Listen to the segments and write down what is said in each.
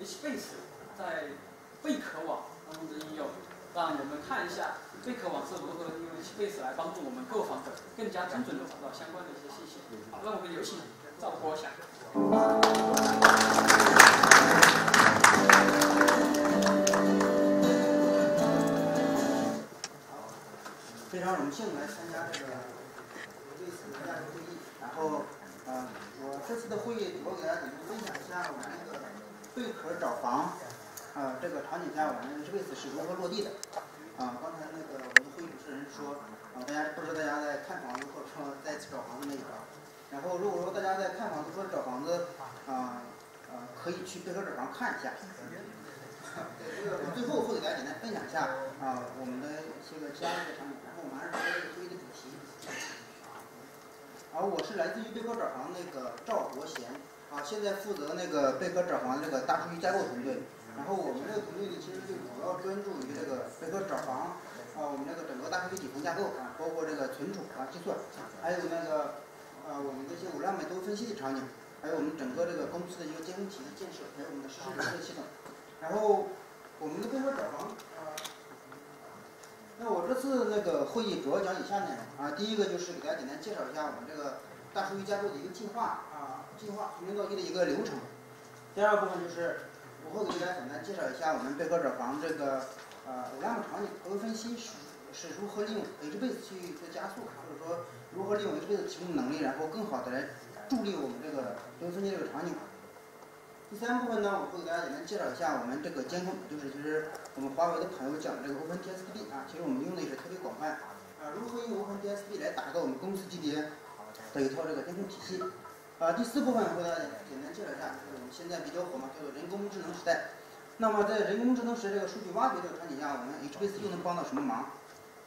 HBase 在贝壳网当中的应用，让我们看一下贝壳网是如何利用 HBase 来帮助我们购房者更加精准的找到相关的一些信息。好，让我们有请赵国祥。非常荣幸来参加这个这次的亚洲会议。然后，呃，我这次的会议主要给大家简单分享一下我们那个贝壳找房，啊，这个场景下我们 HBase 是如何落地的。啊，刚才那个我们会议主持人说，啊，大家不知道大家在看房子或者说在找房子那一块儿。然后，如果说大家在看房子或者找房子，啊，呃，可以去贝壳找房看一下。我最后会给大家简单分享一下啊，我们的一些个其他的一个场景，然后我们还是说这个会议的主题。而我是来自于贝壳找房那个赵国贤，啊，现在负责那个贝壳找房这个大数据架构团队。然后我们这个团队呢，其实就主要专注于这个贝壳找房，啊，我们这个整个大数据底层架构啊，包括这个存储啊、计算，还有那个啊我们这些五量美多分析的场景，还有我们整个这个公司的一个监控体系建设，还有我们的实时决策系统。然后我们的贝壳找房啊，那我这次那个会议主要讲以下内容啊，第一个就是给大家简单介绍一下我们这个大数据架构的一个进化啊，进化从零到一的一个流程。第二部分就是我会给大家简单介绍一下我们贝壳找房这个呃五量场景多维分析是是如何利用 HBase 去做加速，或者说如何利用 HBase 提供能力，然后更好的来助力我们这个多维分析这个场景。第三部分呢，我会给大家简单介绍一下我们这个监控，就是其实我们华为的朋友讲的这个 OpenDSP 啊，其实我们用的也是特别广泛啊，如何用 OpenDSP 来打造我们公司级别的一套这个监控体系啊。第四部分我会给大家简单介绍一下，就是我们现在比较火嘛，叫做人工智能时代。那么在人工智能时代这个数据挖掘这个场景下，我们 HBase 又能帮到什么忙？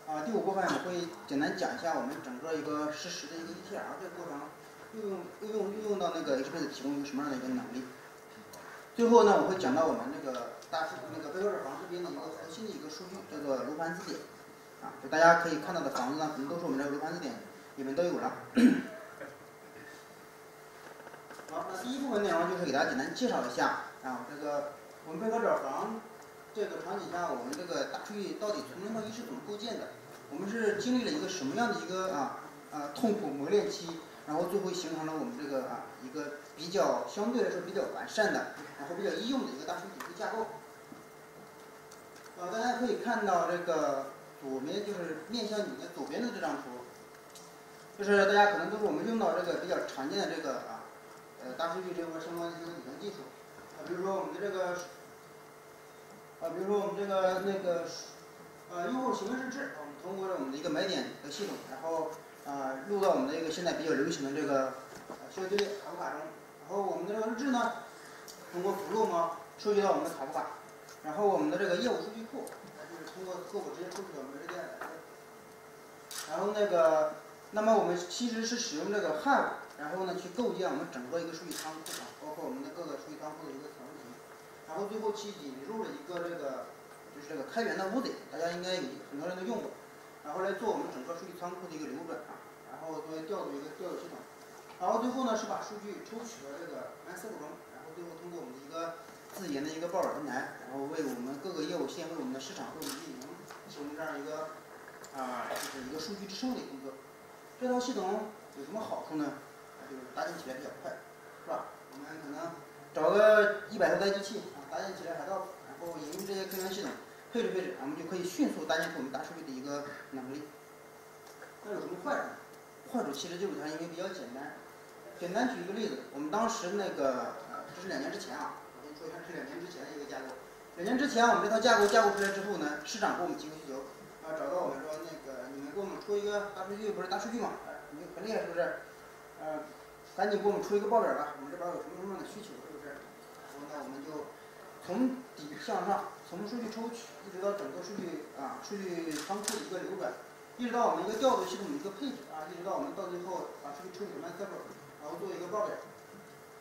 啊，第五部分我会简单讲一下我们整个一个实时的一个 ETL 这个过程，又用又用又用到那个 HBase 提供一个什么样的一个能力？最后呢，我会讲到我们这个大数那个贝壳找房这边的一个核心的一个数据，叫做楼盘字典，啊，就大家可以看到的房子呢，可能都是我们这个楼盘字典里面都有了。第一部分内容就是给大家简单介绍一下啊，这个我们贝壳找房这个场景下，我们这个大数据到底从零到一是怎么构建的？我们是经历了一个什么样的一个啊啊痛苦磨练期？然后最后形成了我们这个啊一个比较相对来说比较完善的，然后比较易用的一个大数据底层架构。呃，大家可以看到这个左边就是面向你的左边的这张图，就是大家可能都是我们用到这个比较常见的这个啊呃大数据这块相关的一个底层技术。啊，比如说我们的这个啊，比如说我们这个那个呃用户行为日志，我们通过了我们的一个买点的系统，然后。啊，录到我们的一个现在比较流行的这个呃消费列卡夫卡中，然后我们的这个日志呢，通过 flow 嘛，收集到我们的卡夫卡，然后我们的这个业务数据库，那就是通过客户直接收取到我们这店来。然后那个，那么我们其实是使用这个 Hive，然后呢去构建我们整个一个数据仓库啊，包括我们的各个数据仓库的一个层级，然后最后去引入了一个这个，就是这个开源的 w o o d 大家应该有很多人都用过。然后来做我们整个数据仓库的一个流转啊，然后作为调度一个调度系统，然后最后呢是把数据抽取到这个 MySQL 中，然后最后通过我们的一个自研的一个报表平台，然后为我们各个业务线、为我们的市场、为我们运营提供这样一个啊，就是一个数据支撑的工作。这套系统有什么好处呢？它就是搭建起来比较快，是吧？我们可能找个一百多台机器啊，搭建起来海盗，然后引入这些开源系统。配置配置，我们就可以迅速搭建出我们大数据的一个能力。那有什么坏处？坏处其实就是它因为比较简单。简单举一个例子，我们当时那个呃，这是两年之前啊，我先说一下是两年之前的一个架构。两年之前我们这套架构架构出来之后呢，市场给我们提供需求，啊，找到我们说那个你们给我们出一个大数据，不是大数据嘛？哎，你很厉害是不是？呃，赶紧给我们出一个报表吧，我们这边有什么什么样的需求，是不是？然后呢我们就从底向上。从数据抽取，一直到整个数据啊数据仓库的一个流转，一直到我们一个调度系统的一个配置啊，一直到我们到最后把数据抽取成 MySQL，然后做一个报表，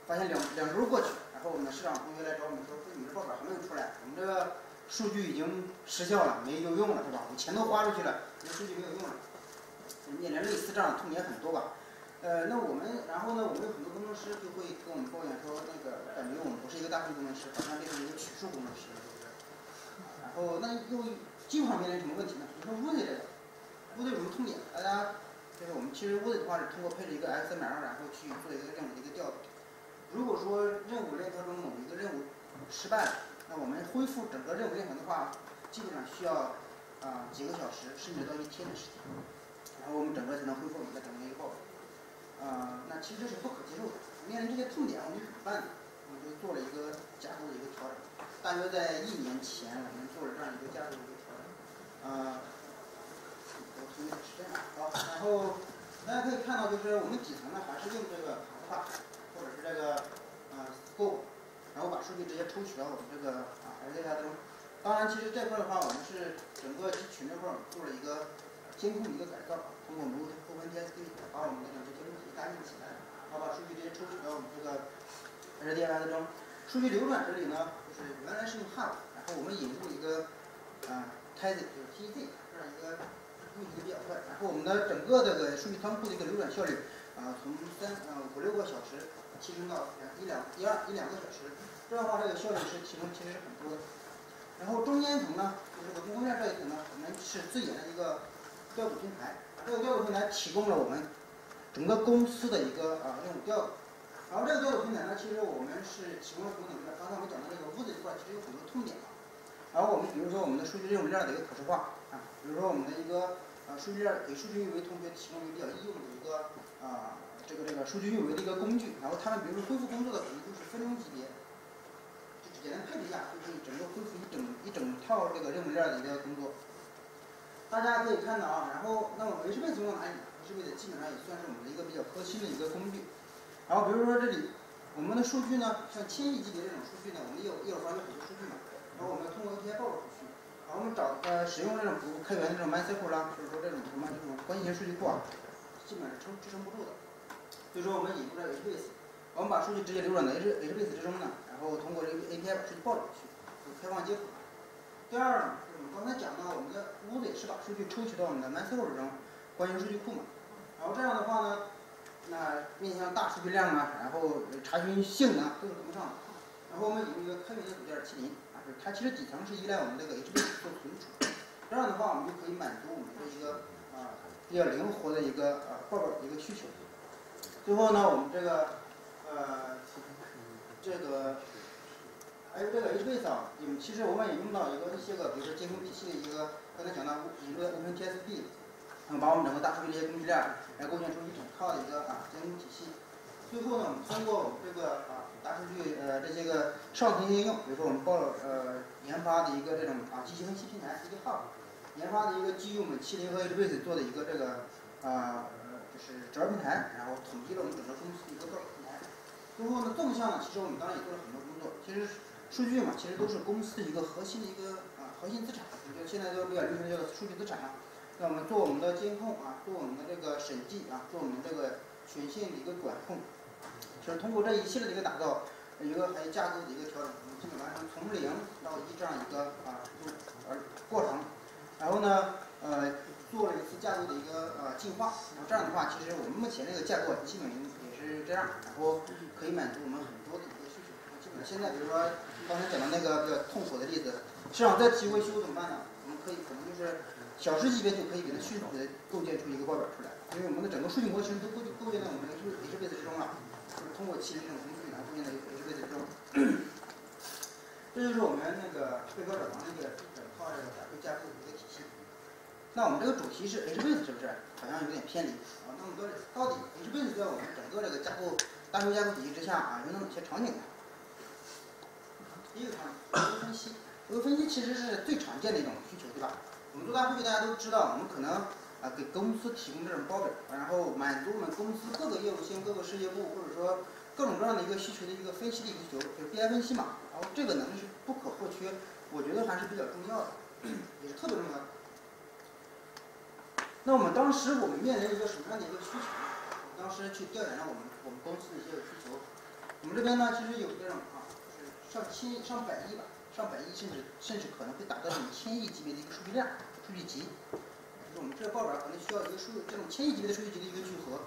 发现两两周过去，然后我们的市场同学来找我们说，说你们这报表还没有出来，我们这个数据已经失效了，没有用了，是吧？我钱都花出去了，你的数据没有用了。我们也连类似这样的痛点很多吧。呃，那我们然后呢，我们有很多工程师就会跟我们抱怨说，那个感觉我们不是一个大数据工程师，好像变成一个取数工程师，是不是？然后那又基本上面临什么问题呢？比如说 Wood 这个，Woody 有什么痛点？大家就是我们其实 Wood 的话是通过配置一个 XML，然后去做一个任务的一个调度。如果说任务链条中某一个任务失败了，那我们恢复整个任务链条的话，基本上需要啊、几个小时，甚至到一天的时间，然后我们整个才能恢复我们的整个一个报表。啊、那其实是不可接受的。面临这些痛点，我们怎么办呢？我们就做了一个架构的一个调整。大约在一年前，我们做了这样一个架构的一个调整。啊、我从是这样，好，然后大家可以看到，就是我们底层呢还是用这个爬爬或者是这个啊 Go，然后把数据直接抽取到我们这个啊 S A 中。当然，其实这块的话，我们是整个集群这块儿做了一个监控一个改造，通过我们 OpenTSD 把我们的整个监控体搭建起来，然后把数据直接抽取到我们这个 SDFS 中。数据流转这里呢，就是原来是用 Hub，然后我们引入一个啊 TZ，就是 TZ 这样一个运行的比较快，然后我们的整个这个数据仓库的一个流转效率啊，从三呃五六个小时提升到两一两一二一两个小时，这样的话这个效率是提升其实是很多的。然后中间层呢，就是这个供应链这一层呢，我们是自研的一个调度平台，这个调度平台提供了我们整个公司的一个啊任务调度。然后这个调度平台呢，其实我们是提供了什么？刚才我们讲到这个屋子这块，其实有很多痛点啊。然后我们比如说我们的数据任务链的一个可视化啊，比如说我们的一个呃数据链给数据运维同学提供一个比较易用的一个啊这个这个数据运维的一个工具，然后他们比如说恢复工作的可能就是分钟级别，就简单配置一下就可以整个恢复一整一整套这个任务链的一个工作。大家可以看到啊，然后那么 HBase 用到哪里呢？HBase 基本上也算是我们的一个比较核心的一个工具。然后比如说这里我们的数据呢，像千亿级别这种数据呢，我们业务业务方有很多数据嘛，然后我们通过 API 报出去，然后我们找呃使用这种不开源的这种 MySQL 啦，就是说这种什么这种关系型数据库啊，基本上是撑支撑不住的。所以说我们引入了 HBase，我们把数据直接流转到 H HBase 之中呢，然后通过这个 API 把数据报出去，就开放接口。第二呢，我刚才讲到，我们的屋子也是把数据抽取到我们的 MySQL 中，关系型数据库嘛。然后这样的话呢，那面向大数据量啊，然后查询性能都是跟不上的。然后我们有一个开源的组件麒麟，啊，它其实底层是依赖我们这个 HB 做存储，这样的话我们就可以满足我们的一个啊比较灵活的一个呃报表的一个需求。最后呢，我们这个呃这个还有这个 HBase 啊，嗯，其实我们也用到一个一些个，比如说监控体系的一个，刚才讲到引入的 OpenTSD，嗯，把我们整个大数据这些工具链来构建出一整套的一个啊监控体系。最后呢，我们通过我们这个啊大数据呃这些个上层应用，比如说我们报呃研发的一个这种啊机器分析平台，一个 Hub，研发的一个基于我们麒麟和 HBase 做的一个这个啊就是折儿平台，然后统计了我们整个公司的一个报表平台。最后呢，纵向呢，其实我们当然也做了很多工作，其实数据嘛，其实都是公司一个核心的一个啊核心资产，就现在都比较流行叫数据资产嘛。那我们做我们的监控啊，做我们的这个审计啊，做我们这个权限的一个管控，就是通过这一系列的一个打造，一个还有架构的一个调整，我们基本完成从零到一这样一个啊路而过程。然后呢，呃，做了一次架构的一个呃进化，然后这样的话，其实我们目前这个架构基本也是这样，然后可以满足我们很求。基本上现在比如说刚才讲的那个比较痛苦的例子，市场再提维修怎么办呢？我们可以可能就是小时级别就可以给它迅速的构建出一个报表出来，因为我们的整个数据模型都构构建在我们的 H HBase 之中了，就是通过麒麟这种工具，然后构建在 HBase 之中。这就是我们那个背靠软房那个整套这个打会架构的一个体系。那我们这个主题是 HBase 是不是？好像有点偏离啊。那么到底到底 HBase 在我们整个这个架构大数据架构体系之下啊，有哪些场景呢？第一个场景，维分析。维分析其实是最常见的一种需求，对吧？我们做大数据大家都知道，我们可能啊给公司提供这种报表，然后满足我们公司各个业务线、各个事业部或者说各种各样的一个需求的一个分析的一个需求，就是 BI 分析嘛。然后这个能力是不可或缺，我觉得还是比较重要的，也是特别重要的。那我们当时我们面临一个什么样的一个需求呢？当时去调研了我们我们公司的一些需求。我们这边呢，其实有这种啊，上千上百亿吧，上百亿甚至甚至可能会达到这种千亿级别的一个数据量、数据集。就是我们这个报表可能需要一个数这种千亿级别的数据集的一个聚合。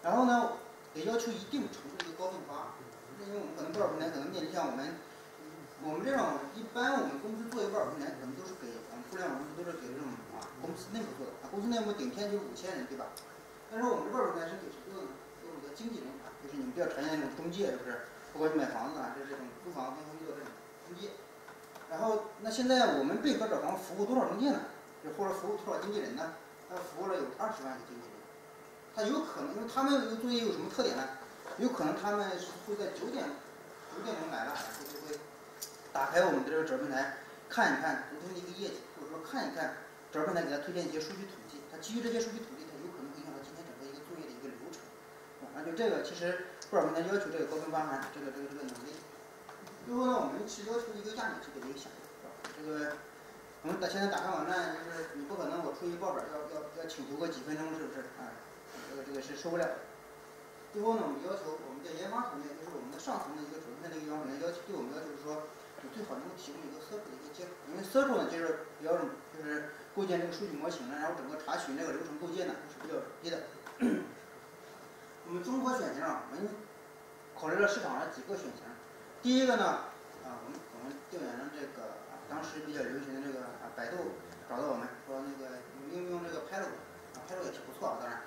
然后呢，也要求一定程度的一个高并发，因为我们可能报表平台可能面临像我们，我们这种一般我们公司做一个报表平台，可能都是给我们互联网公司都是给这种啊公司内部做的啊，公司内部顶天就五千人对吧？但是我们这报表平台是给谁做的呢？给我们的经纪人啊，就是你们比较常见的那种中介，是不是？不管你买房子啊，这是这种租房跟会做这种中介。然后那现在我们贝壳找房服务多少中介呢？就或者服务多少经纪人呢？他服务了有二十万个经纪人。他有可能，因为他们这个作业有什么特点呢？有可能他们是会在九点九点钟来了，然后就会打开我们的这个招平台，看一看昨天的一个业绩，或者说看一看招平台给他推荐一些数据统计。他基于这些数据统计，他有可能影响到今天整个一个作业的一个流程。啊，就这个其实不少平台要求这个高分发函，这个这个这个能力。最后呢，我们是要求一个亚美级别的一个响应，是吧？这个我们打现在打开网站，就是你不可能我出一个报表要要要请求个几分钟，是不是？啊，这个这个是受不了。最后呢，我们要求我们的研发团队，就是我们的上层的一个主任的一个研发团队，要求对我们要求是说，你最好能够提供一个 Circle 的一个接口，因为 Circle 呢就是标准，就是构建这个数据模型呢，然后整个查询这个流程构建呢是比较容易的。我们综合选型啊，我们考虑了市场上几个选型。第一个呢，啊，我们我们调研了这个啊当时比较流行的这个啊百度找到我们说那个用不用这个 Pilot 啊 Pilot 也是不错啊，当然。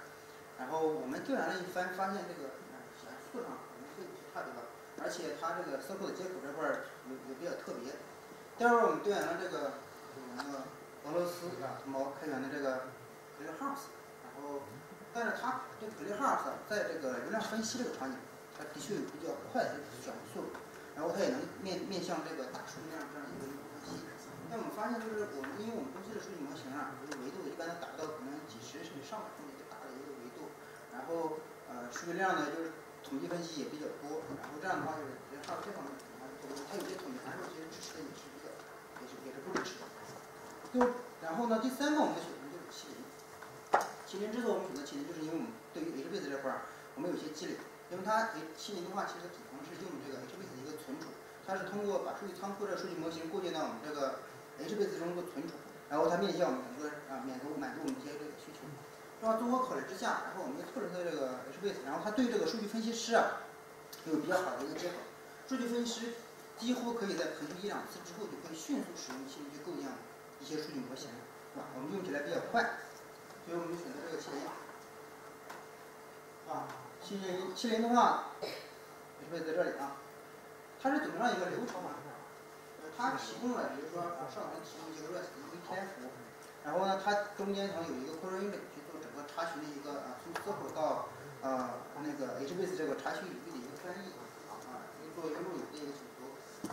然后我们调研了一番，发现这个啊显速上可能会不差对吧？而且它这个背后的接口这块儿有有比较特别。第二我们调研了这个我们的俄罗斯啊同胞开源的这个 ClearHouse，然后但是它这 ClearHouse 在这个流量分析这个场景，它的确有比较快的响应速度，然后它也能面面向这个大数据量这样一个分析。但我们发现就是我们因为我们公司的数据模型啊，就是维度一般能达到可能几十甚至上百这么一个大的一个维度，然后呃数据量呢就是统计分析也比较多，然后这样的话就是这号这方面，它有些统计函数其实支持的也是比较也是也是不支持的。就然后呢，第三个我们的选择就是麒麟。麒麟之所以我们选择麒麟，就是因为我们对于 HBase 这块儿我们有些积累，因为它诶麒麟的话其实底层是用这个 HBase 的一个存储，它是通过把数据仓库的数据模型构建到我们这个 HBase 中的存储，然后它面向我们整个啊满足满足我们一些这个需求。那么综合考虑之下，然后我们就测试它这个 HBase，然后它对这个数据分析师啊有比较好的一个接口。数据分析师几乎可以在培训一两次之后，就可以迅速使用麒麟去构建一些数据模型，是吧？我们用起来比较快，所以我们选择这个麒麟。啊，麒麟麒麟的话，HBase 在这里啊，它是怎么样一个流程啊？呃，它提供了，比如说啊，上层提供一个 REST 一个 API 服务。然后呢，它中间层有一个 Query Engine 去做整个查询的一个啊，从搜索到呃那个 HBase 这个查询领域的一个翻译啊，啊，做一个路由的一个请求，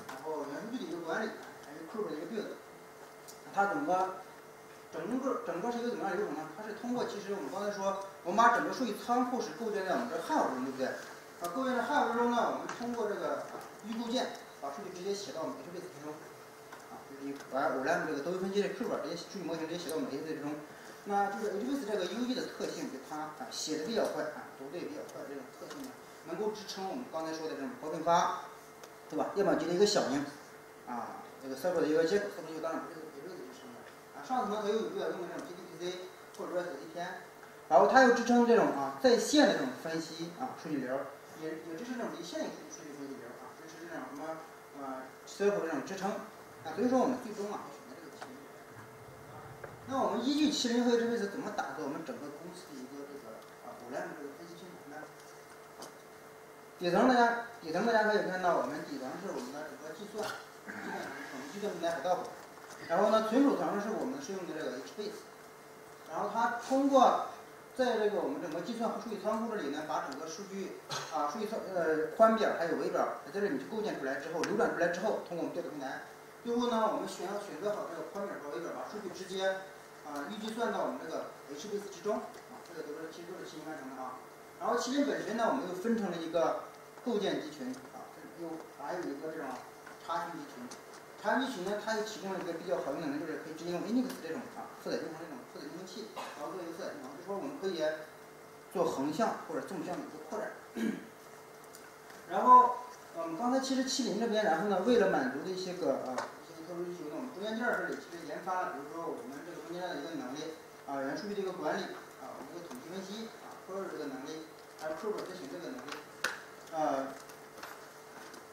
然后元数据的一个管理，还有 Kube 的一个 build，它整个整个整个是一个怎么样流程呢？它是通过其实我们刚才说，我们把整个数据仓库是构建在我们这 Hive 中，对不对？啊，构建在 Hive 中呢，我们通过这个预构件把数据直接写到我们 HBase 之中。把 OLAM 这个多维分析的 Q 表这些数据模型直接写到我们 HBase 中，那就是 HBase 这个 UE 的特性，就它啊写的比较快啊，读的也比较快，这种特性呢，能够支撑我们刚才说的这种高分发，对吧？页表级的一个响应，啊，这个 Circle 的一个接口，后面就当然不是 HBase 支撑的，啊，上层呢它又有一个用的这种 PDPC 或者 REST API，然后它又支撑这种啊在线的这种分析啊数据流，也也支持这种离线的数据分析流啊，支持这种什么呃 Circle 这种支撑。啊，所以说我们最终啊选择这个麒麟。那我们依据麒麟和 HBase 怎么打造我们整个公司的一个这个啊 OLAM 这个分析系统呢？底层大家底层大家可以看到，我们底层是我们的整个计算，计算我们计算平台 Hadoop，然后呢存储层是我们是用的这个 HBase，然后它通过在这个我们整个计算和数据仓库这里呢，把整个数据啊数据仓呃宽表还有维表在这里去构建出来之后，流转出来之后，通过我们调度平台。最后呢，我们选要选择好这个宽表和微表，把数据直接啊预计算到我们这个 HBase 之中啊，这个都是其实都是麒麟完成的啊。然后麒麟本身呢，我们又分成了一个构建集群啊，又还有一个这种查询集群。查询集群呢，它又提供了一个比较好用的能力，就是可以直接用 Linux 这种啊负载进行这种负载进行器，然后做一个负载进行，就说我们可以做横向或者纵向的一个扩展。然后我们刚才其实麒麟这边，然后呢，为了满足的一些个啊一些。特殊需求呢，我们中间件儿这里其实研发了，比如说我们这个中间的一个能力啊，元数据的一个管理啊，我们一个统计分析啊，或者这个能力，还有 Probe 执行这个能力。呃，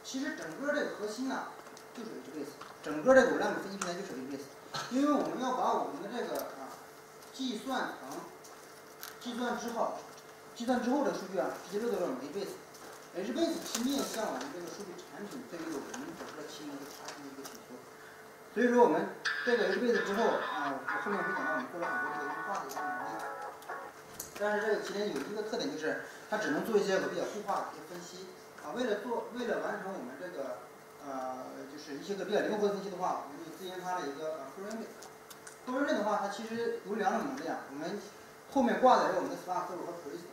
其实整个这个核心呢，就是 HBase，整个这个 ORAM 分析平台就是 HBase，因为我们要把我们的这个啊计算层计算之后，计算之后的数据啊，直接落到我们 HBase。HBase 是面向我们这个数据产品对于我们整个棋能够查询的一个请求。所以说我们这个 HBase 之后啊，我后面会讲到我们做了很多这个优化的一个能力。但是这个棋联有一个特点就是它只能做一些个比较固化的一些分析啊。为了做为了完成我们这个呃就是一些个比较灵活的分析的话，我们就咨询它的一个呃 f r a m e f r a m e 的话，它其实有两种能力啊。我们后面挂的是我们的 Spark 和 p r i s。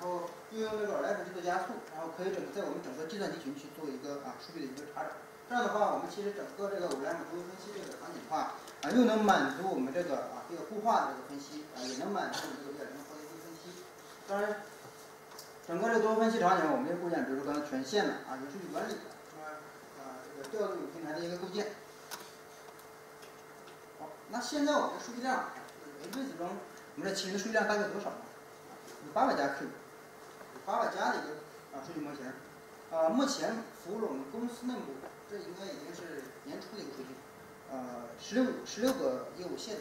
然后运用这个 Aleph 去做加速，然后可以整个在我们整个计算集群去做一个啊数据的一个查找。这样的话，我们其实整个这个 Aleph 多分析这个场景的话啊，又能满足我们这个啊这个固化的这个分析啊，也能满足我们这个比较灵活的一个分析。当然，整个这个多分析场景，我们也构建，比如说刚才权限的啊，有数据管理的，调度平台的一个构建。好，那现在我们的数据量，HBase 中我们的麒麟的数据量大概多少呢？有八百加 Q。八百加的一个啊数据模型，啊目前服务了我们公司内部，这应该已经是年初的一个数据，呃十六十六个业务线，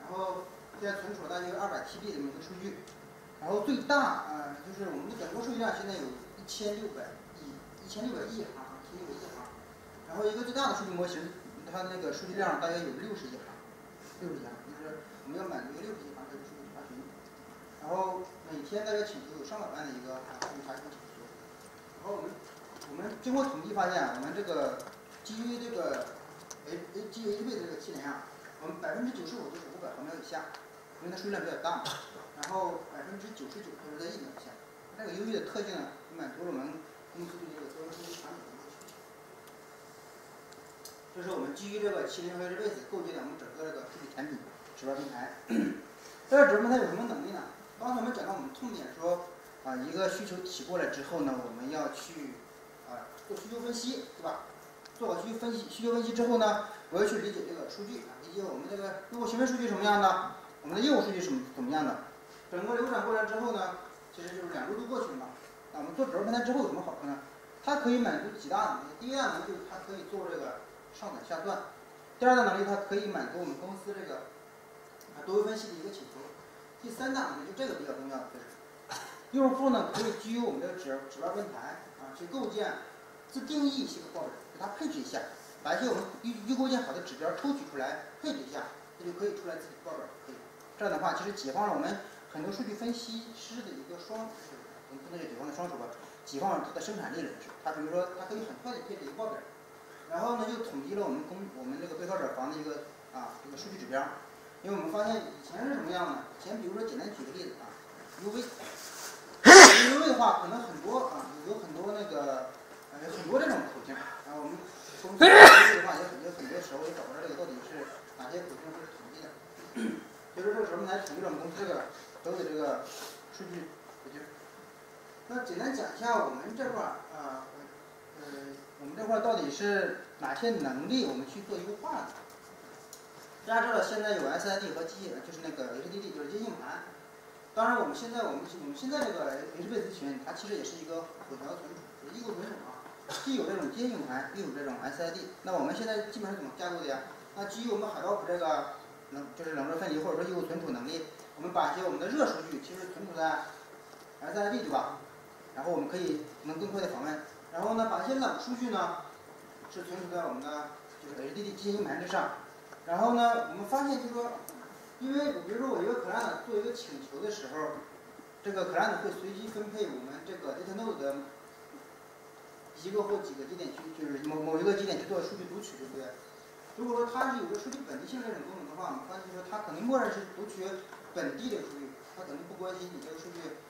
然后现在存储大约二百 TB 这么一个数据，然后最大啊就是我们的整个数据量现在有一千六百亿一千六百亿行，一千六百亿，然后一个最大的数据模型，它那个数据量大约有六十亿行，六十亿行，就是我们要满足六十亿行这个数据查询，然后。每天大概请求有上百万的一个数据查询请求，然后我们我们经过统计发现，我们这个基于这个 A A 基于 HBase 这个气联啊，我们百分之九十五都是五百毫秒以下，因为它数据量比较大嘛，然后百分之九十九都是在一秒以下。这个优异的特性呢，满足了我们公司对这个多维数据产品的。这是我们基于这个麒麟和 HBase 构建的我们整个这个数据产品指标平台。这个指标平台有什么能力呢？刚才我们讲到我们痛点说，啊一个需求提过来之后呢，我们要去啊做需求分析，对吧？做好需求分析，需求分析之后呢，我要去理解这个数据啊，理解我们这个用户行为数据什么样的，我们的业务数据什么怎么样的。整个流转过来之后呢，其实就是两周都过去了嘛。那我们做指标平台之后有什么好处呢？它可以满足几大能力，第一大能力就是它可以做这个上短下断，第二大能力它可以满足我们公司这个啊多维分析的一个请求。第三大能力，就这个比较重要，就是用户呢可以基于我们这个指指标平台啊，去构建自定义一些个报表，给它配置一下，把一些我们预预构建好的指标抽取出来配置一下，它就可以出来自己报表可以。这样的话，其实解放了我们很多数据分析师的一个双，我们不能叫解放的双手吧，解放了他的生产力了，就是他比如说他可以很快的配置一个报表，然后呢又统计了我们公我们这个被套者房的一个啊这个数据指标。因为我们发现以前是什么样呢？以前比如说简单举个例子啊，UV，UV 的话可能很多啊，有很多那个呃很多这种口径，然后我们公司 UV 的话也很多很多时候也找不到这个到底是哪些口径是统一的，就是说什么来统计我们公司这个所有这个数据口径。那简单讲一下我们这块儿啊，呃我们这块到底是哪些能力我们去做优化的？大家知道现在有 SID 和机，就是那个 HDD，就是接硬盘。当然，我们现在我们我们现在这个 HBase 群，它其实也是一个混合存储，异构存储啊，既有这种接硬盘，又有这种 SID。那我们现在基本上怎么架构的呀？那基于我们海豹普这个冷就是冷热分离或者说异构存储能力，我们把一些我们的热数据其实存储在 SID 对吧？然后我们可以能更快的访问。然后呢，把一些冷数据呢是存储在我们的就是 HDD 接硬盘之上。然后呢，我们发现就是说，因为比如说我一个 client 做一个请求的时候，这个 client 会随机分配我们这个 data node 的一个或几个节点去，就是某某一个节点去做数据读取，对不对？如果说它是有个数据本地性这种功能的话，我们发现就是说它可能默认是读取本地的数据，它可能不关心你这个数据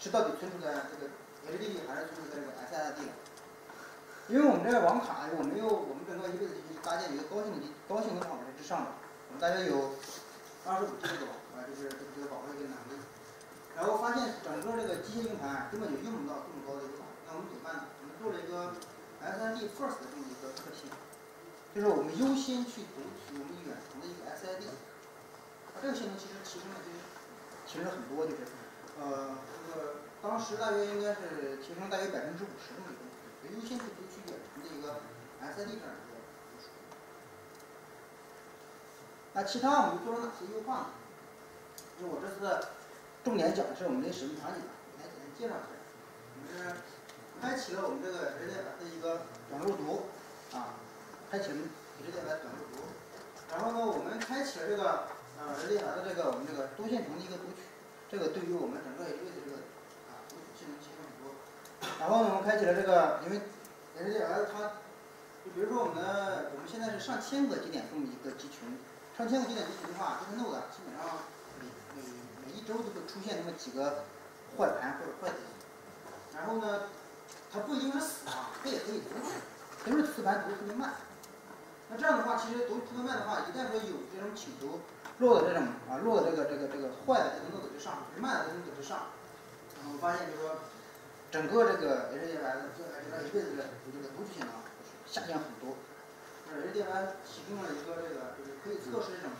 是到底存储在这个 HDD 还是存储在这个 SSD。因为我们这个网卡，我们又我们整个一辈子就是搭建一个高性能、高性能网络之上的，我们大约有二十五 G 的网啊，就是这个网络一个能力。然后发现整个这个机械硬盘根本就用不到这么高的一个，那我们怎么办呢？我们做了一个 SSD First 的这么一个特性，就是我们优先去读取我们远程的一个 SID，它这个性能其实提升了就是提升了很多，就是呃，这个当时大约应该是提升大约百分之五十这么一个，优先级读取远程的一个 SID 这样一个读书。那其他我们做了哪些优化呢？就我这次重点讲的是我们的使用场景啊，来简单介绍一下。我们是开启了我们这个人脸的一个短路读啊，开启了人脸的短路读。然后呢，我们开启了这个呃人脸的这个我们这个多线程的一个读取，这个对于我们整个 HBase 这个啊读取性能提升很多。然后呢，我们开启了这个，因为人脸它，就比如说我们的我们现在是上千个节点这么一个集群，上千个节点集群的话，这个 Node 基本上每每每一周都会出现那么几个坏盘或者坏点。然后呢，它不一定是死啊，它也可以读取，都是磁盘读的特别慢。那这样的话，其实读特别慢的话，一旦说有这种请求落到这种啊落到这个这个这个坏的这个 node 之上，慢的 node 之上，我们发现就是说，整个这个 HDFS 这个这个一辈子的这个读取性能下降很多。HDFS 提供了一个这个就是可以测试这种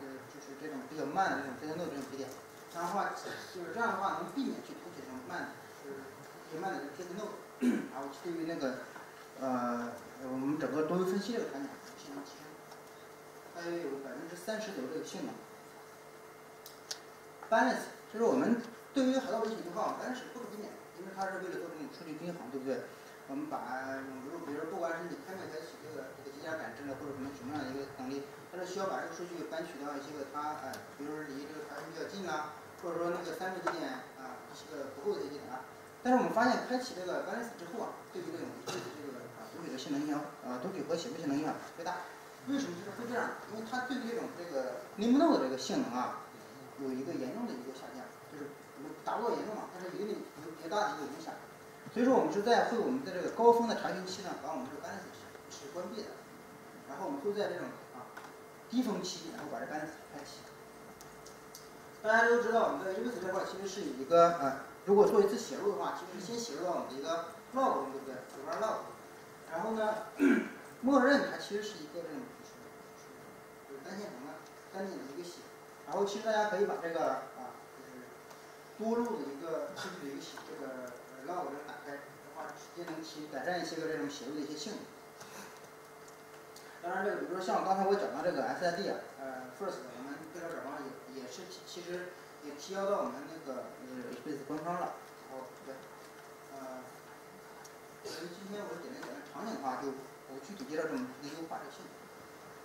呃就是这种比较慢的这种 z node 这种节点，这样的话就是这样的话能避免去读取这种慢的，就是慢的这个 z node，然后对于那个呃我们整个多维分析这个场景。性能提升，大约有百分之三十左右这个性能。Balance 就是我们对于海盗围棋的话，Balance 不可避免，因为它是为了做这种数据均衡，对不对？我们把比如比如不管是你开没开启这个这个机甲感知的，或者什么什么样的一个能力，它是需要把这个数据搬取到一些个它哎，比如说离这个传输比较近啊，或者说那个三个节点啊一些个不够的节点啊。但是我们发现开启这个 Balance 之后啊，对于这种这个啊读取的性能影响啊读取和写入性能影响特别大。为什么就是会这样？因为它对这种这个 NIM node 的这个性能啊，有一个严重的一个下降，就是达不到严重嘛，但是也有有比较大的一个影响。所以说我们是在会我们的这个高峰的查询期呢，把我们这个 balance 是关闭的，然后我们会在这种啊低峰期，然后把这 balance 开启。大家都知道，我们在 UBS 这块其实是一个啊，如果做一次写入的话，其实是先写入到我们的一个 log，对不对？主板 log，然后呢，默认它其实是一个这种。单线程的单点的一个写，然后其实大家可以把这个啊，就是多路的一个数据的一个写，这个 log 这打开的话，直接能提改善一些个这种写入的一些性能。当然，这个比如说像刚才我讲到这个 SID 啊，呃，first 我们对照转方也也是其实也提交到我们那个呃 HBase 官方了。然后对，呃，所以今天我简单讲的场景的话，就我具体介绍这么一个优化的性能。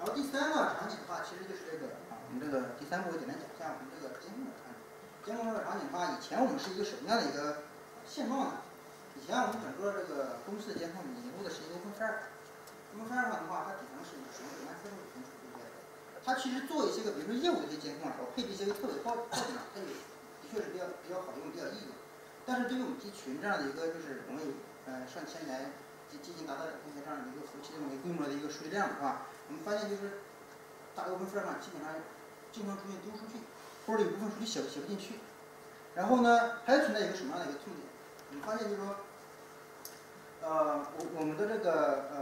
然后第三个场景的话，其实就是这个啊，我们这个第三步我简单讲一下我们这个监控的场景。监控这个场景的话，以前我们是一个什么样的一个现状呢？以前我们整个这个公司的监控引入的是一个 OpenFire，OpenFire 上的话，它底层是使用什么 CPU 存储对不对？它其实做一些个，比如说业务的一些监控的时候，配置一些个特别高高性能，它也的确是比较比较好用，比较易用。但是对于我们集群这样的一个就是容易呃上千台进进行达到两千台这样的一个服务器这么一个规模的一个数据量的话，我们发现就是，大部分副站卡基本上经常出现丢数据，或者有部分数据写写不进去。然后呢，还存在一个什么样的一个痛点？我们发现就是说，呃，我我们的这个呃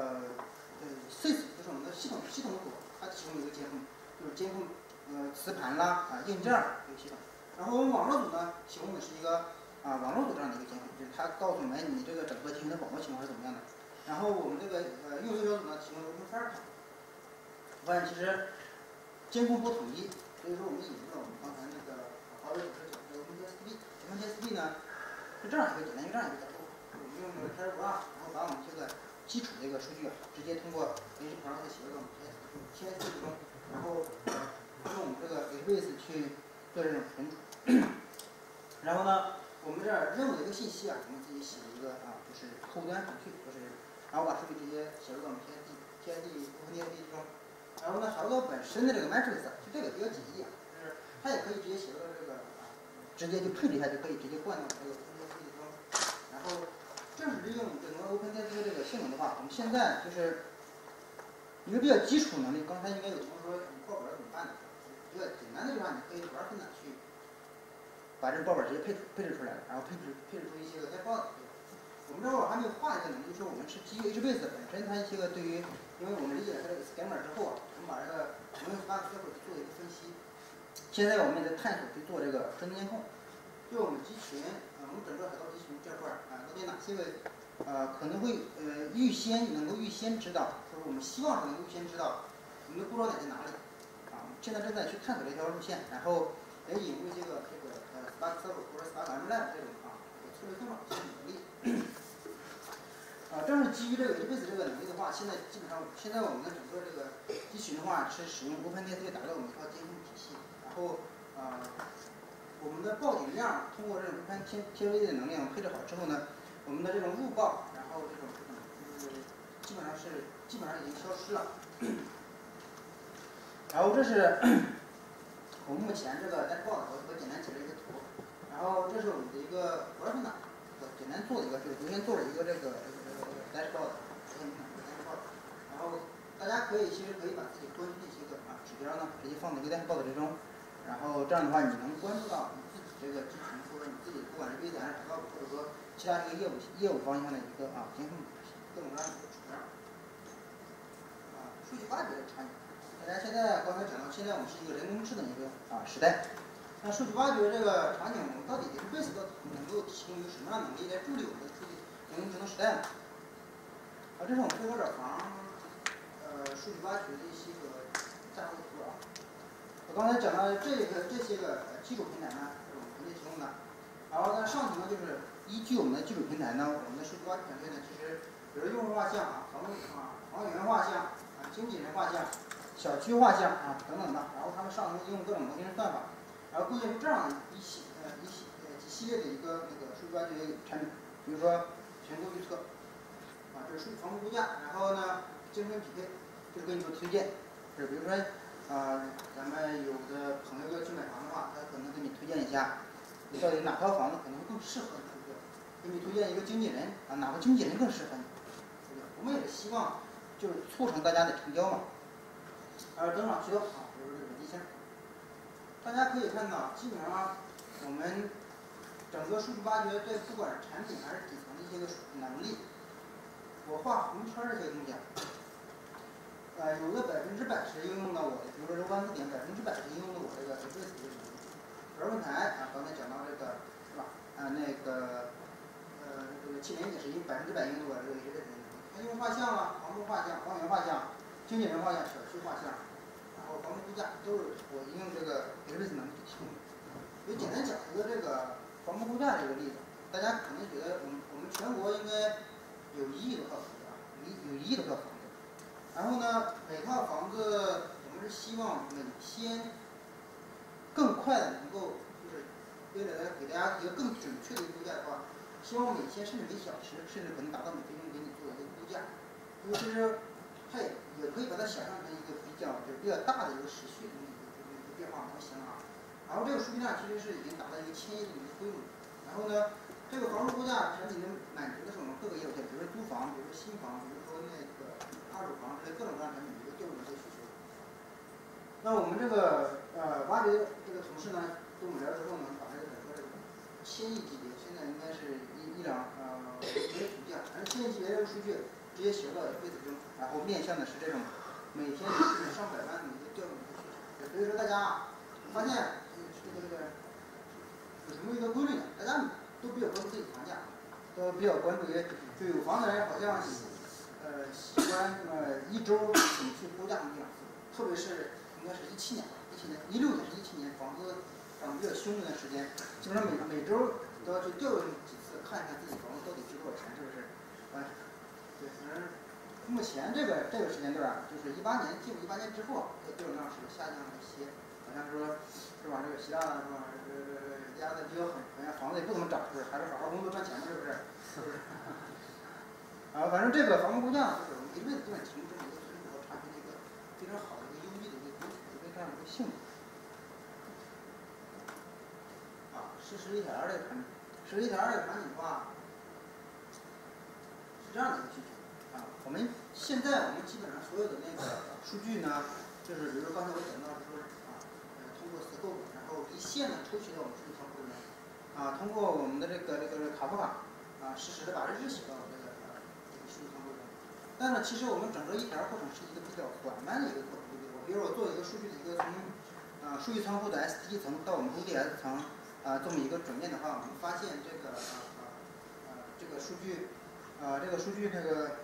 呃 Sys 就是我们的系统系统组，它提供一个监控，就是监控呃磁盘啦啊硬件儿这个系统。然后我们网络组呢，提供的是一个啊网络组这样的一个监控，就是它告诉我们你这个整个集群的网络情况是怎么样的。然后我们这个呃用户小组呢，提供我。发现其实监控不统一，所以说我们引入了我们刚才那个华为主持讲的 OpenTSP，OpenTSP 呢是这样一个简单就这样一个角度，我们用这个 t e r a b l a 然后把我们这个基础的一个数据啊，直接通过 HBase 写入到我们 TSP 中，然后用我们这个 HBase 去做这种存储。然后呢，我们这儿任务的一个信息啊，我们自己写一个啊，就是后端程序，就是然后把数据直接写入到我们 TSP，TSP OpenTSP 中。然后呢，查到本身的这个 matrix，就这个比较简易啊，就是它也可以直接写到这个，直接就配置一下就可以直接灌到这个 OpenTSP 中。然后正是利用整个 OpenTSP 的这个性能的话，我们现在就是一个比较基础能力。刚才应该有同学说你报表怎么办呢？比较简单的话，你可以玩分散去把这个报表直接配配置出来，然后配置配置出一些个带报的。我们这会儿还没有画一个能力，就是我们是基于 HBase 本身它一些个对于，因为我们理解它这个 schema 之后啊。我们把这个能用 Spark 接口去做一个分析，现在我们也在探索去做这个分监控。就我们集群，呃，我们整个海盗集群这块儿啊，到底哪些个呃可能会呃预先能够预先知道，或者我们希望是能够预先知道我们的故障点在哪里啊？现在正在去探索这条路线，然后来引入这个这个呃 Spark Server 或者 Spark MLab 这种啊策略更好的能力。啊，正是基于这个 Base 这个能力的话，现在基本上现在我们的整个这个集群的话是使用 OpenDSP 打造我们一套监控体系，然后啊，我们的报警量通过这种 OpenTV 的能力配置好之后呢，我们的这种误报，然后这种这种就是基本上是基本上已经消失了。然后这是我目前这个 dashboard 我我简单截了一个图，然后这是我们的一个 w o r k n 我简单做了一个，就是昨天做了一个这个。dashboard，然后大家可以其实可以把自己关注的一些个啊指标呢，直接放在一个 dashboard 之中，然后这样的话你能关注到你自己这个集群或者你自己不管是 V 还是海盗或者说其他这个业务业务方向的一个啊监控各种各样的指标。啊，数据挖掘的场景，大家现在刚才讲到，现在我们是一个人工智能一个啊时代，那数据挖掘这个场景，我们到底 Base 到底能够提供一个什么样能力来助力我们的数据人工智能时代呢？这是我们贝壳找房，呃，数据挖掘的一些个架构图啊。我刚才讲到这个这些个基础平台呢，是我们团队提供的。然后在上层呢，就是依据我们的基础平台呢，我们的数据挖掘团队呢，其实比如用户画像啊、房屋啊、房源画像啊、经纪人画像、小区画像啊等等的，然后他们上层用各种模型算法，然后构建这样一系呃一系呃一系列的一个那个数据挖掘产品，比如说全国预测。啊，这是数据房屋估价，然后呢，精分匹配，就是给你做推荐，是比如说，啊，咱们有的朋友要去买房的话，他可能给你推荐一下，你到底哪套房子可能更适合你，对不对？给你推荐一个经纪人，啊，哪个经纪人更适合你，对不对？我们也希望就是促成大家的成交嘛。而增长渠道啊，比如这个地线，大家可以看到，基本上我们整个数据挖掘对不管是产品还是底层的一些个能力。我画红圈儿这些东西啊，呃，有的百分之百是应用到我，比如说这万字点，百分之百是应用到我这个 A B C 这个主论坛啊，刚才讲到这个是吧？啊，那个呃，这个气联也是一百分之百应用到我这个 A B C 它用画像啊，房屋画像、房源画像、经纪人画像、小区画像，然后房屋估价都是我应用这个 A B C 能力提供的。就简单讲一个这个房屋估价这个例子，大家可能觉得我们我们全国应该。有一亿多套房子啊，有有一亿多套房子。然后呢，每套房子我们是希望每天更快的能够，就是为了来给大家一个更准确的一个估价的话，希望每天甚至每小时，甚至可能达到每分钟给你做一个估价。因为其实它也也可以把它想象成一个比较就比较大的一个时序的一个一个变化模型啊。然后这个数据量其实是已经达到一个千亿的一个规模。然后呢？这个房屋估价产品能满足的是我们各个业务线，比如说租房，比如说新房，比如说那个二手房之类各种各样产品的一个调用的一些需求。那我们这个呃挖掘这个同事呢，跟我们聊之后呢，把这个整个这个千亿级别，现在应该是一一两呃没图价，反正千亿级别这个数据直接写到柜子中，然后面向的是这种每天上百万的一个调用的一个需求。所以说大家啊发现这个这个有什么一个规律呢？大家。都比较关注自己房价，都比较关注于就有房的人好像呃喜欢呃一周怎么去估价那样子，特别是应该是一七年吧，一七年一六年是一七年房子涨得比较凶那段时间，基本上每每周都要去调用几次，看一看自己房子到底值多少钱，是不是？啊，对，反正目前这个这个时间段儿，就是一八年进入一八年之后，这个调用量是下降了一些，好像是说是吧？这个习大大是吧？这个。压的比较狠，好像房子也不怎么涨，是不是？还是好好工作赚钱，是不是？不是？啊，反正这个房屋估价就是我们一辈子都在提供一个存储和产品的一个非常好的一个优异的一个主体一个这样的一个性质。啊，实时一体二这个产品，实时一体二这个产品的话，是这样的一个需求啊。我们现在我们基本上所有的那个数据呢，就是比如说刚才我讲到说啊，呃，通过 scope，然后一线呢抽取到我们数据仓。啊，通过我们的这个这个卡夫卡，啊，实时的把日志写到这个这个数据仓库中。但是其实我们整个一条过程是一个比较缓慢的一个过程。比如我做一个数据的一个从啊数据仓库的 S 一层到我们 ODS 层，啊这么一个转变的话，我们发现这个啊啊啊这个数据啊这个数据这个，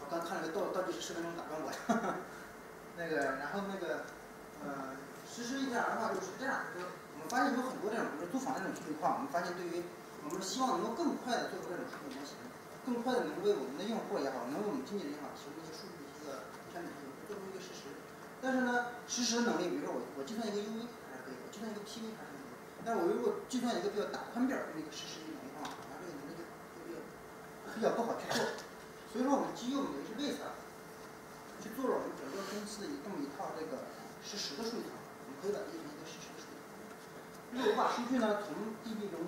我刚看了个倒倒计时十分钟打断我了，那个然后那个呃实施一点的话就是这样，就是我们发现有很多这种，比如说租房这种数据库，我们发现对于我们希望能够更快的做出这种数据模型，更快的能为我们的用户也好，能为我们经纪人也好提供一些数据的一个产品，做出一个实时。但是呢，实时能力，比如说我我计算一个 UV 还是可以，我计算一个 PV 还是可以，但是我如果计算一个比较大宽边儿的一个实时的能力的话，那这个能力就就比较比较不好去做。所以说我们基于我们的 HBase 去做了我们整个公司的一这么一套这个实时的数据，可以把它变成一个实时数据。因为我把数据呢从 DB 中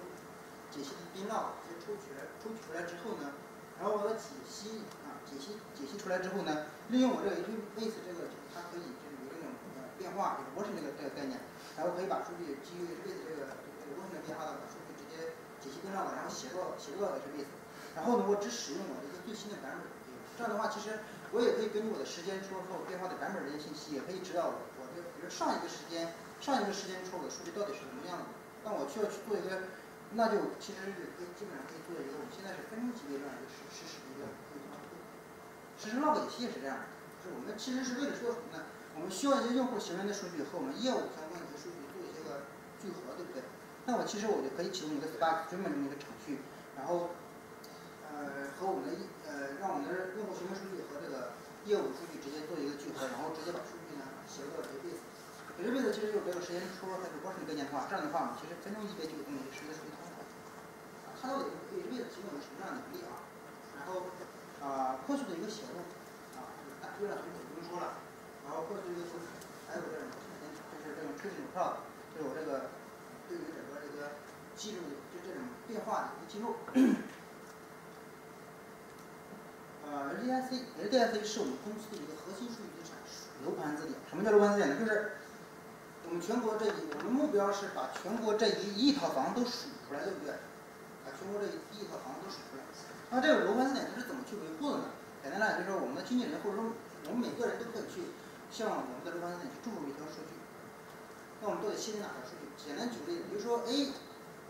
解析的 bin log 直接抽取，抽取出来之后呢，然后把它解析啊解析解析出来之后呢，利用我这个 HBase 这个它可以。变化就是 version 这个这个概念，然后可以把数据基于 HBase 这个这个 version 的变化的把数据直接解析跟上了，然后写到写到 HBase，然后呢我只使用我的一个最新的版本。这样的话，其实我也可以根据我的时间戳和我变化的版本这些信息，也可以知道我上一个时间上一个时间戳的数据到底是什么样的。那我需要去做一个，那就其实也可以基本上可以做一个我们现在是分钟级别这样一个实实时的一个实时 log 解析也是这样的，就是我们其实是为了说什么呢？我们需要一些用户行为的数据和我们业务相关的一些数据做一些个聚合，对不对？那我其实我就可以启动一个 Spark 专门这么一个程序，然后呃和我们的呃让我们的用户行为数据和这个业务数据直接做一个聚合，然后直接把数据呢写入到 HBase。HBase 其实有这个时间戳还是 version 概念的话，这样的话，其实分钟级别就有这么一个实时数据仓库。啊，它到底 HBase 提供了什么样的能力啊？然后啊快速的一个写入啊，大热量存储不用说了。然后过去一个就是还有这种就是这种 tracing plot，就是我这个对于整个这个记录就这种变化的一个记录。呃，HDIC，HDIC 是我们公司的一个核心数据资产，楼盘字典。什么叫楼盘字典呢？就是我们全国这一，我们目标是把全国这一亿套房都数出来，对不对？把全国这一亿套房都数出来。那这个楼盘字典它是怎么去维护的呢？简单来讲，就是说我们的经纪人或者说我们每个人都可以去。向我们的楼盘字典去注入一条数据，那我们到底信任哪条数据？简单举个例子，比如说 A，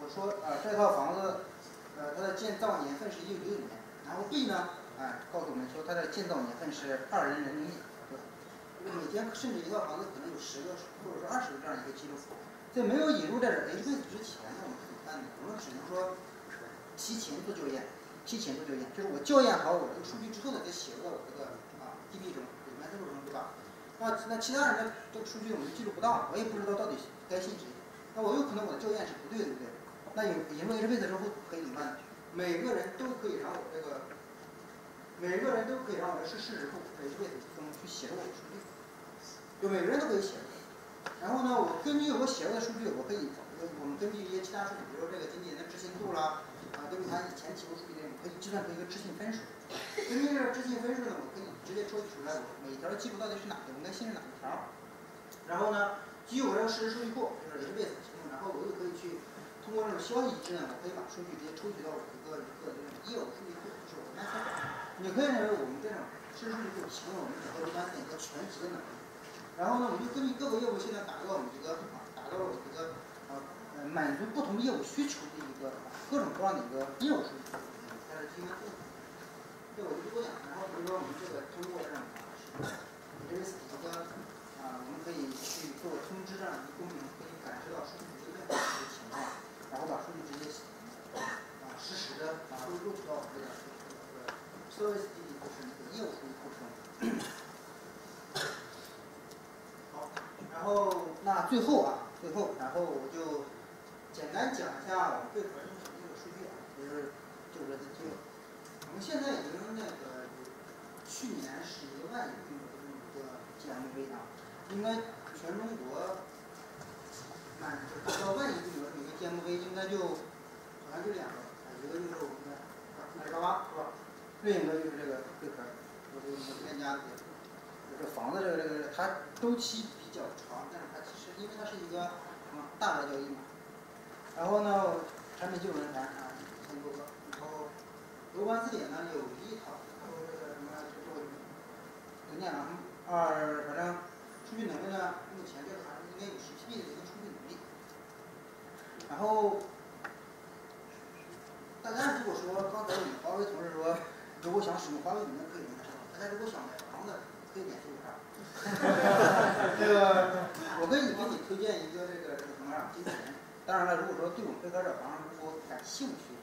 我说啊这套房子，呃它的建造年份是一九九九年，然后 B 呢，哎告诉我们说它的建造年份是二零零零年，每天甚至一套房子可能有十个或者说二十个这样一个记录，在没有引入这个 HBase 之前，那我们怎么办呢？我们只能说提前做校验，提前做校验，就是我校验好我这个数据之后呢，再写入到我这个啊 DB 中，里面这种中，对吧？那那其他人的这个数据我们记录不到，我也不知道到底该信谁。那我有可能我的校验是不对，对不对？那引引入 HBase 之后可以怎么办？每个人都可以让我这个，每个人都可以让我的是事实库 HBase 中去写入我的数据，就每个人都可以写。然后呢，我根据我写入的数据，我可以，我们根据一些其他数据，比如说这个经纪人的执行度啦，啊，根据他以前提供数据内容，可以计算出一个执行分数。根据这个执行分数呢，我可以直接抽取出来，我每条记录到底是哪个，我应该信任哪一条。然后呢，基于我这个事实数据库，就是 HBase 提供，然后我又可以去通过这种消息机制呢，我可以把数据直接抽取到我一个一个这种业务数据库，就是我 Master。你可以认为我们这种事实时数据库提供我们整个 Master 一个全局的能力。然后呢，我们就根据各个业务现在打造我们一个啊，打造了我们一个啊，满足不同业务需求的一个各种各样的一个业务数据库，它是提供这个。这我就不多讲，然后比如说我们这个通过这种啊，这个一个啊，我们可以去做通知这样一个功能，可以感知到数据直接变化的一个情况，然后把数据直接啊实时的啊录入到我们这个这个 service DB 库是那个业务数据库中。好，然最后啊，最后然后我就简单讲一下我们贝壳中什么这个数据啊，就是就是这个。我们现在已经那个去年十一万规模的这么一个 GMV 啊，应该全中国满达到万亿规模的一个 GMV 应该就好像就两个，一个就是我们的阿里巴是吧？另一个就是这个贝壳，我这个我这家的，这房子这个这个它周期比较长，但是因为它是一个啊大额交易嘛，然后呢产品技术人才啊一千多个。楼盘字典呢有一套，然后这个什么去做怎么讲呢？二反正数据能力呢，目前这个还是应该有十 P 的一个数据能力。然后，大家如果说刚才我们华为同事说，如果想使用华为，你们可以用它。大家如果想买房的，可以联系一下。这个，我可以给你推荐一个这个这个什么呀？经纪人。当然了，如果说对我们贝壳这房如果感兴趣，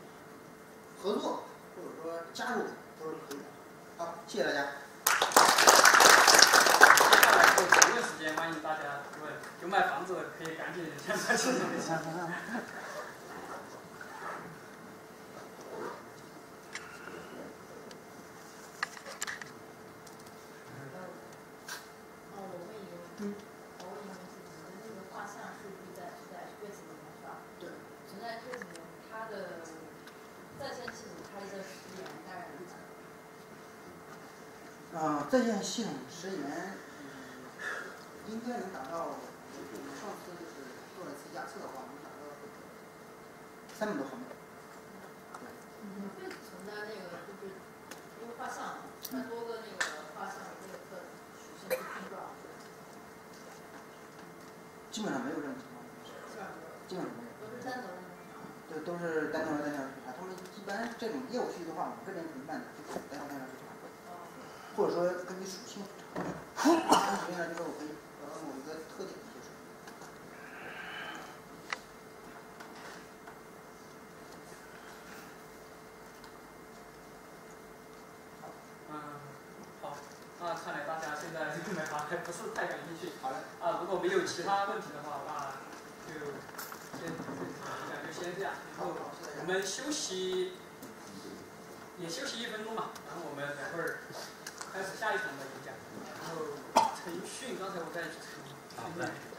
合作或者说加入都是可以的。好，谢谢大家。接下来就提问时间，欢迎大家问。有买房子的可以赶紧 在线系统时延，嗯，应该能达到。上次就是做了一次压测的话，能达到三百多毫秒。嗯，会存在那个就是因为画像，它多个那个画像那个属性碰撞。基本上没有这种情况。基本上没有。都是单独的。对，都是单独的单条视频。他们一般这种业务需求的话，我们这边可以办的就是单条单条视频。或者说根据属性，根据属性来就是我可以找到某一个特点就是。嗯，好，那看来大家现在对买房还不是太感兴趣。没有其他问题的话，那就先就先这样。然后我们休息，也休息一分钟吧。然后我们等会儿。开始下一场的演讲，然后陈迅，刚才我在陈训练。